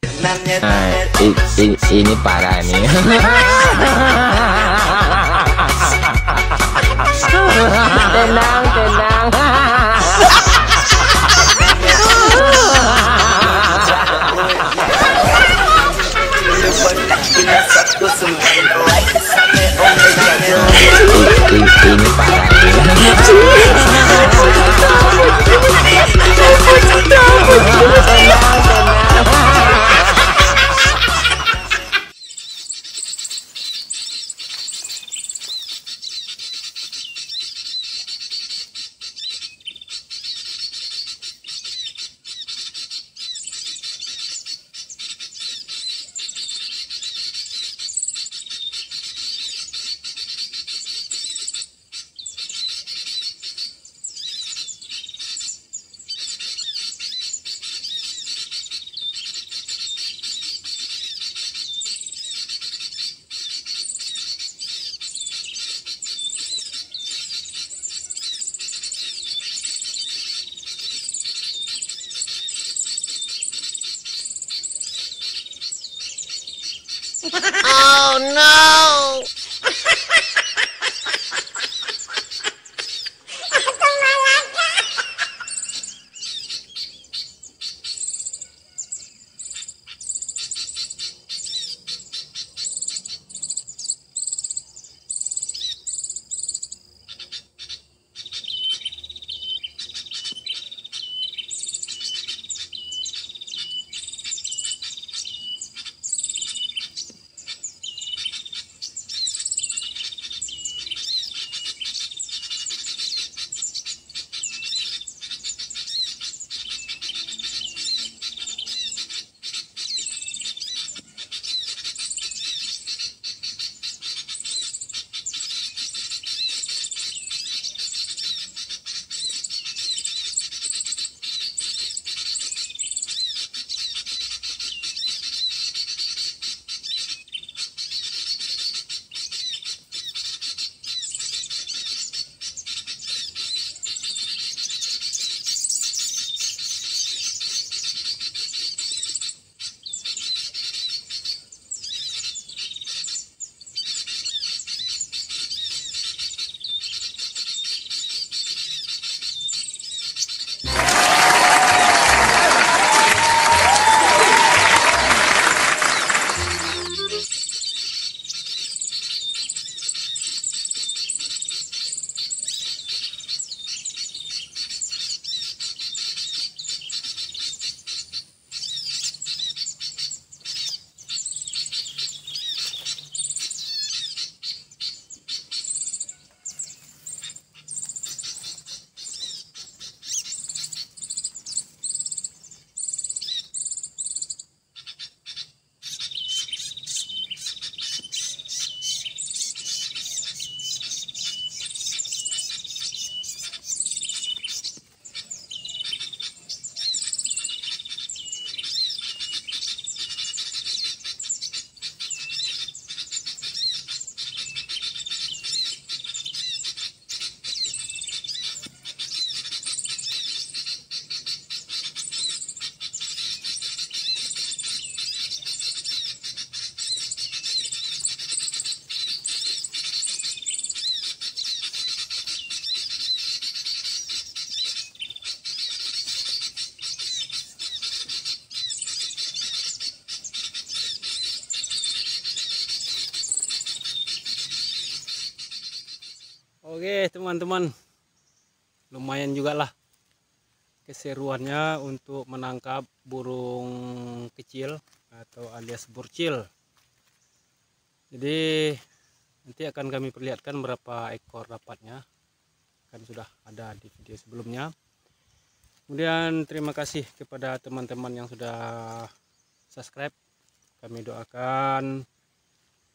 Nah, i- i- ini parah nih. tenang, tenang. Oke teman-teman. Lumayan juga lah keseruannya untuk menangkap burung kecil atau alias burcil. Jadi nanti akan kami perlihatkan berapa ekor dapatnya kan sudah ada di video sebelumnya. Kemudian terima kasih kepada teman-teman yang sudah subscribe. Kami doakan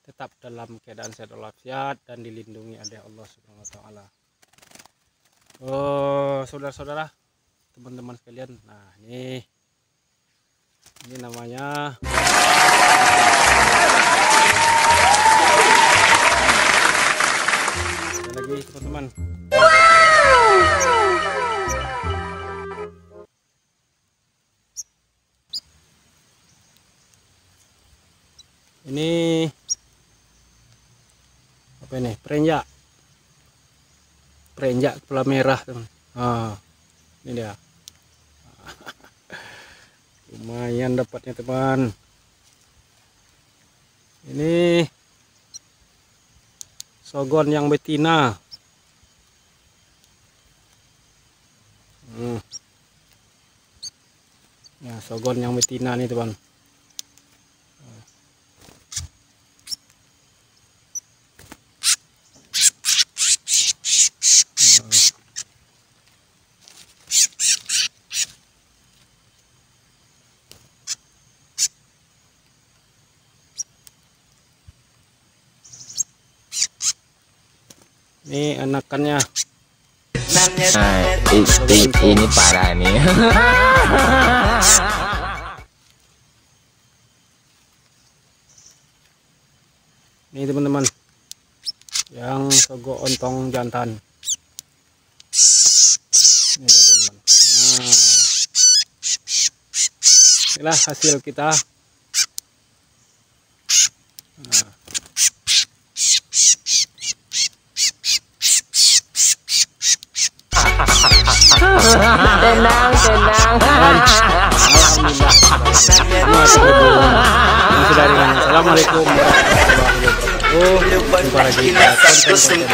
tetap dalam keadaan sehat walafiat dan dilindungi oleh Allah Subhanahu wa taala. Oh, saudara-saudara, teman-teman sekalian. Nah, ini ini namanya Ada lagi teman-teman. ini ini perenjak. Perenjak kepala merah teman. Ah ini dia. Lumayan dapatnya teman. Ini sogon yang betina. Hmm. ya sogon yang betina nih teman Ini anakannya. Nah, ini, ini parah nih. Ini teman-teman. Yang sogo ontong jantan. Ini teman-teman. Nah. Inilah hasil kita. Assalamualaikum warahmatullahi wabarakatuh. Jumpa lagi berikutnya.